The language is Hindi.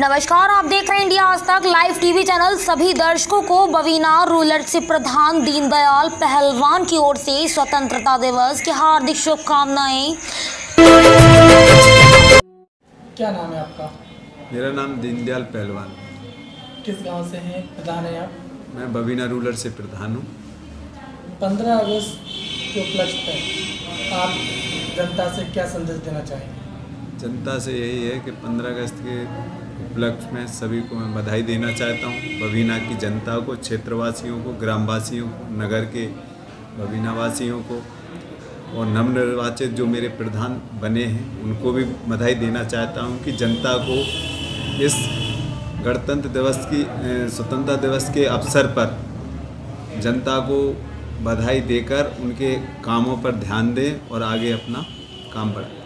नमस्कार आप देख रहे हैं इंडिया आज तक। लाइव टीवी चैनल सभी दर्शकों को बवीना रूलर से प्रधान दीनदयाल पहलवान की ओर से स्वतंत्रता दिवस की हार्दिक शुभकामनाएँ। क्या नाम है आपका? मेरा नाम दीनदयाल पहलवान। किस गाँव से हैं? प्रधान है आप? मैं बबीना रूलर से प्रधान हूँ। पंद्रह अगस्त के उपलक्ष्य पर आप जनता से क्या संदेश देना चाहेंगे? जनता से यही है कि 15 अगस्त के उपलक्ष्य में सभी को मैं बधाई देना चाहता हूँ। बबीना की जनता को, क्षेत्रवासियों को, ग्रामवासियों को, नगर के बबीनावासियों को और नवनिर्वाचित जो मेरे प्रधान बने हैं, उनको भी बधाई देना चाहता हूँ कि जनता को इस गणतंत्र दिवस की स्वतंत्रता दिवस के अवसर पर जनता को बधाई देकर उनके कामों पर ध्यान दें और आगे अपना काम बढ़ाएँ।